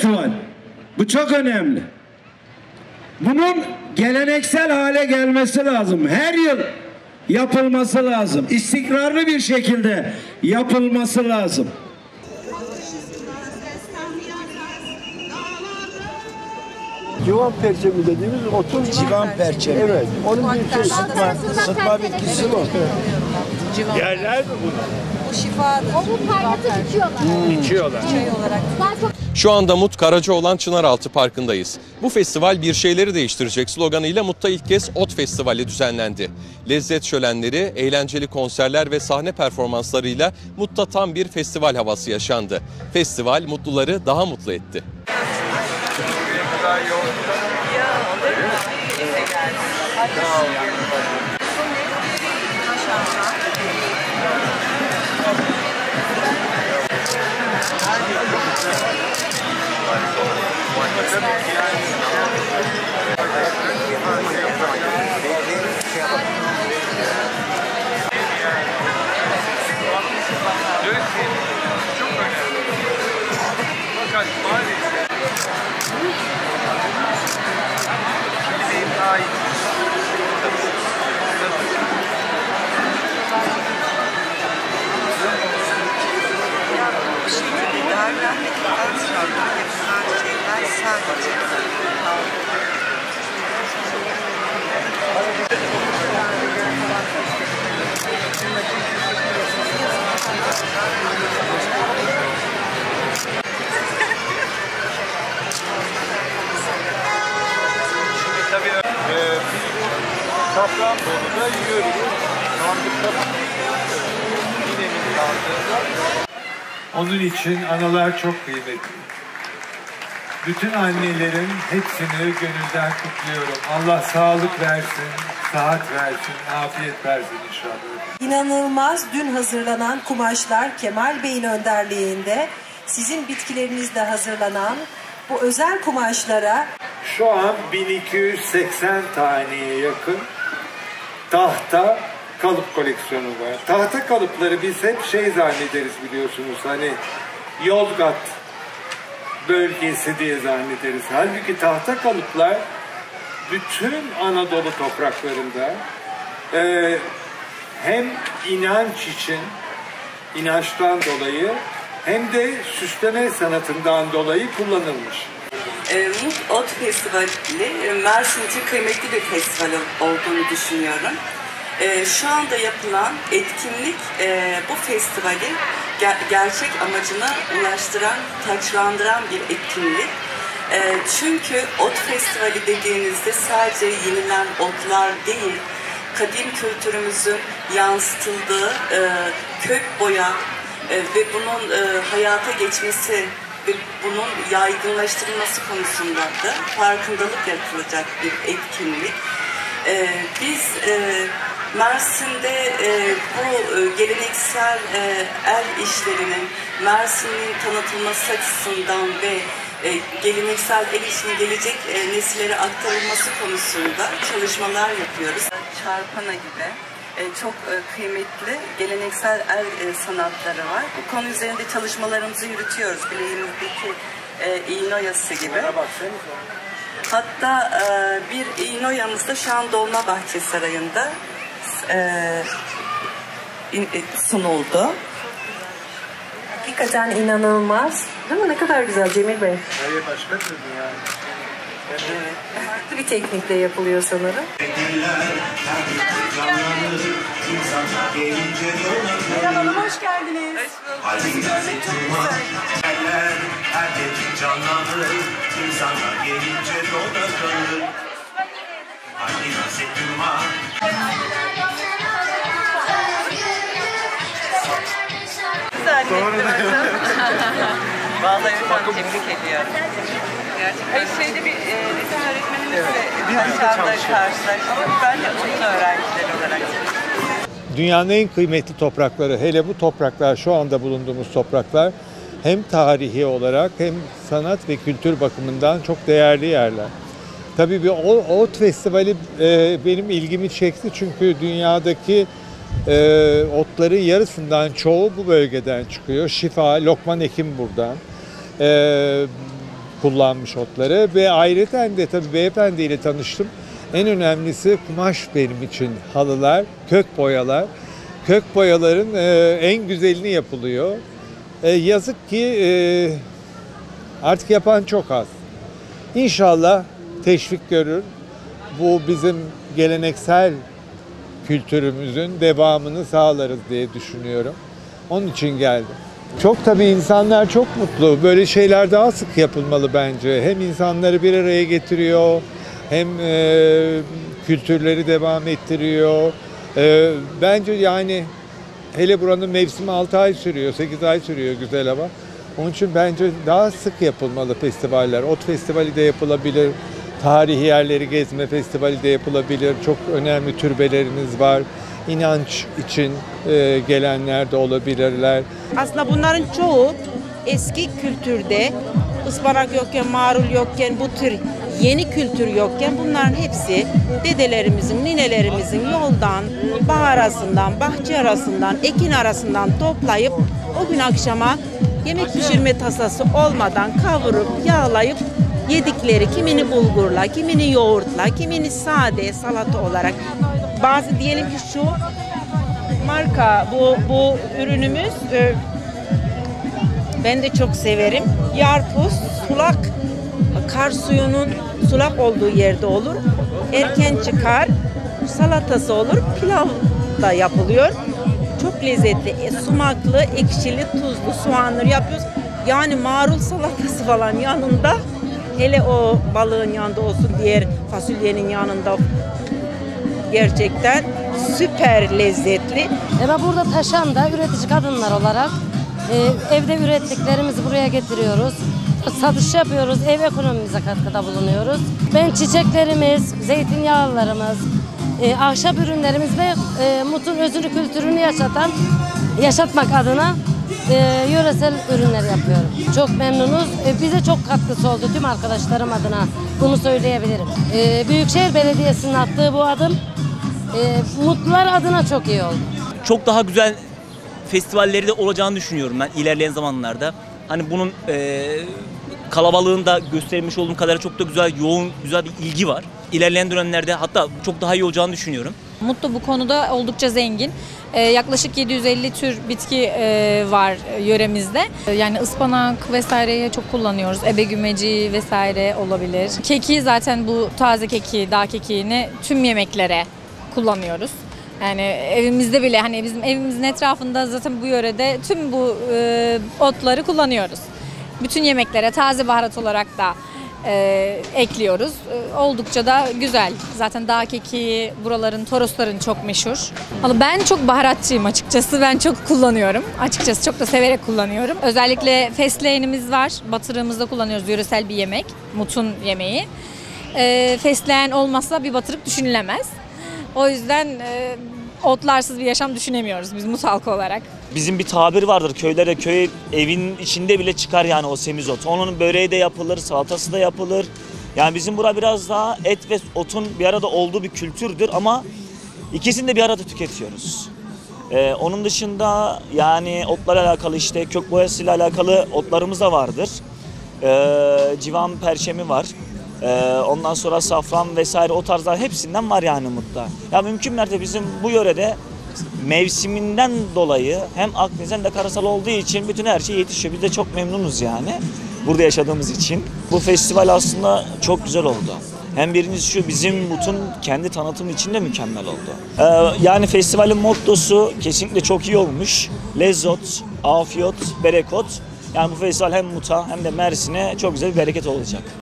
festival. Bu çok önemli. Bunun geleneksel hale gelmesi lazım. Her yıl yapılması lazım. İstikrarlı bir şekilde yapılması lazım. Civan perçemi dediğimiz otun Civan perçemi. Evet. Onun bir tür Sıtma, sıtma bitkisi bu. yerler mi bunlar? Bu şifadır. Onu kaynatıp içiyorlar. İçiyorlar. Çay olarak. Daha çok Şu anda Mut Karacaoğlan Çınaraltı Parkı'ndayız. Bu festival bir şeyleri değiştirecek sloganıyla Mut'ta ilk kez Ot Festivali düzenlendi. Lezzet şölenleri, eğlenceli konserler ve sahne performanslarıyla Mut'ta tam bir festival havası yaşandı. Festival mutluları daha mutlu etti. Tabii Onun için analar çok kıymetli. Bütün annelerin hepsini gönülden kutluyorum. Allah sağlık versin, sıhhat versin, afiyet versin inşallah. İnanılmaz dün hazırlanan kumaşlar Kemal Bey'in önderliğinde sizin bitkilerinizle hazırlanan bu özel kumaşlara Şu an 1280 taneye yakın tahta kalıp koleksiyonu var. Tahta kalıpları biz hep şey zannederiz biliyorsunuz hani Yozgat bölgesi diye zannederiz. Halbuki tahta kalıplar bütün Anadolu topraklarında e, hem inanç için, inançtan dolayı hem de süsleme sanatından dolayı kullanılmış. E, Mut Ot Festivali e, Mersin için kıymetli bir festival olduğunu düşünüyorum. E, şu anda yapılan etkinlik e, bu festivali ger- gerçek amacına ulaştıran, taçlandıran bir etkinlik. E, çünkü ot festivali dediğinizde sadece yenilen otlar değil, kadim kültürümüzün yansıtıldığı e, kök boya ve bunun hayata geçmesi ve bunun yaygınlaştırılması konusunda da farkındalık yaratılacak bir etkinlik. E, biz e, Mersin'de e, bu e, geleneksel e, el işlerinin Mersin'in tanıtılması açısından ve e, geleneksel el işinin gelecek e, nesillere aktarılması konusunda çalışmalar yapıyoruz. Çarpana gibi çok e, kıymetli geleneksel el e, sanatları var. Bu konu üzerinde çalışmalarımızı yürütüyoruz. Bileğimizdeki e, iğne oyası gibi. Hatta e, bir iğne oyamız da şu an Dolmabahçe Sarayı'nda e, e, sunuldu. hakikaten inanılmaz. Değil mi? Ne kadar güzel Cemil Bey. Hayır başka türlü yani. Farklı bir teknikle yapılıyor sanırım. Hanım hoş geldiniz. Herkes canlanır, insanlar gelince doda kalır. Hadi nasip durma, Vallahi efendim tebrik ediyorum. Hayır şeyde bir e, resim öğretmenimizle Kaşar'da karşılaştık. Ben de onun öğrencileri olarak. Dünyanın en kıymetli toprakları, hele bu topraklar, şu anda bulunduğumuz topraklar hem tarihi olarak hem sanat ve kültür bakımından çok değerli yerler. Tabii bir o- Ot Festivali e, benim ilgimi çekti çünkü dünyadaki e, otların yarısından çoğu bu bölgeden çıkıyor. Şifa, Lokman Ekim buradan. E, kullanmış otları ve ayrıca de tabii beyefendiyle tanıştım. En önemlisi kumaş benim için halılar, kök boyalar. Kök boyaların e, en güzelini yapılıyor. E, yazık ki e, artık yapan çok az. İnşallah teşvik görür. Bu bizim geleneksel kültürümüzün devamını sağlarız diye düşünüyorum. Onun için geldim. Çok tabii insanlar çok mutlu. Böyle şeyler daha sık yapılmalı bence. Hem insanları bir araya getiriyor, hem e, kültürleri devam ettiriyor. E, bence yani hele buranın mevsimi 6 ay sürüyor, 8 ay sürüyor güzel hava. Onun için bence daha sık yapılmalı festivaller. Ot festivali de yapılabilir. Tarihi yerleri gezme festivali de yapılabilir. Çok önemli türbeleriniz var. İnanç için e, gelenler de olabilirler. Aslında bunların çoğu eski kültürde ıspanak yokken, marul yokken, bu tür yeni kültür yokken bunların hepsi dedelerimizin, ninelerimizin yoldan, bağ arasından, bahçe arasından, ekin arasından toplayıp o gün akşama yemek pişirme tasası olmadan kavurup, yağlayıp yedikleri kimini bulgurla, kimini yoğurtla, kimini sade salata olarak. Bazı diyelim ki şu marka bu bu ürünümüz e, ben de çok severim. Yarpuz, sulak, kar suyunun sulak olduğu yerde olur. Erken çıkar, salatası olur, pilav da yapılıyor. Çok lezzetli, e, sumaklı, ekşili, tuzlu, soğanları yapıyoruz. Yani marul salatası falan yanında, hele o balığın yanında olsun, diğer fasulyenin yanında gerçekten süper lezzetli. Ama burada taşan da üretici kadınlar olarak e, evde ürettiklerimizi buraya getiriyoruz. Satış yapıyoruz, ev ekonomimize katkıda bulunuyoruz. Ben çiçeklerimiz, zeytinyağlılarımız, e, ahşap ürünlerimiz ve e, Mut'un özünü kültürünü yaşatan, yaşatmak adına e, yöresel ürünler yapıyorum. Çok memnunuz. E, bize çok katkısı oldu tüm arkadaşlarım adına. Bunu söyleyebilirim. E, Büyükşehir Belediyesi'nin attığı bu adım e, Mutlular adına çok iyi oldu. çok daha güzel festivalleri de olacağını düşünüyorum ben ilerleyen zamanlarda. Hani bunun e, kalabalığında göstermiş olduğum kadarıyla çok da güzel, yoğun, güzel bir ilgi var. İlerleyen dönemlerde hatta çok daha iyi olacağını düşünüyorum. Mutlu bu konuda oldukça zengin. Ee, yaklaşık 750 tür bitki e, var yöremizde. E, Yani ıspanak vesaireye çok kullanıyoruz. Ebe gümeci vesaire olabilir. Keki zaten bu taze keki, dağ kekiğini tüm yemeklere kullanıyoruz. Yani evimizde bile hani bizim evimizin etrafında zaten bu yörede tüm bu e, otları kullanıyoruz. Bütün yemeklere taze baharat olarak da e, ekliyoruz. E, oldukça da güzel. Zaten dağ kekiği buraların, Torosların çok meşhur. Vallahi ben çok baharatçıyım açıkçası. Ben çok kullanıyorum. Açıkçası çok da severek kullanıyorum. Özellikle fesleğenimiz var. Batırığımızda kullanıyoruz. Yöresel bir yemek. Mutun yemeği. E, fesleğen olmazsa bir batırık düşünülemez. O yüzden e, otlarsız bir yaşam düşünemiyoruz biz Mut halkı olarak. Bizim bir tabir vardır köylere köy evin içinde bile çıkar yani o semizot. Onun böreği de yapılır, salatası da yapılır. Yani bizim bura biraz daha et ve otun bir arada olduğu bir kültürdür ama ikisini de bir arada tüketiyoruz. Ee, onun dışında yani otlarla alakalı işte kök boyasıyla alakalı otlarımız da vardır. Ee, civan perçemi var. Ee, ondan sonra safran vesaire o tarzlar hepsinden var yani Mut'ta. Ya mümkün mertebe bizim bu yörede mevsiminden dolayı hem Akdeniz hem de karasal olduğu için bütün her şey yetişiyor. Biz de çok memnunuz yani burada yaşadığımız için. Bu festival aslında çok güzel oldu. Hem birincisi şu bizim Mut'un kendi tanıtımı için de mükemmel oldu. Ee, yani festivalin mottosu kesinlikle çok iyi olmuş. Lezzot, afiyot, berekot. Yani bu festival hem Mut'a hem de Mersin'e çok güzel bir bereket olacak.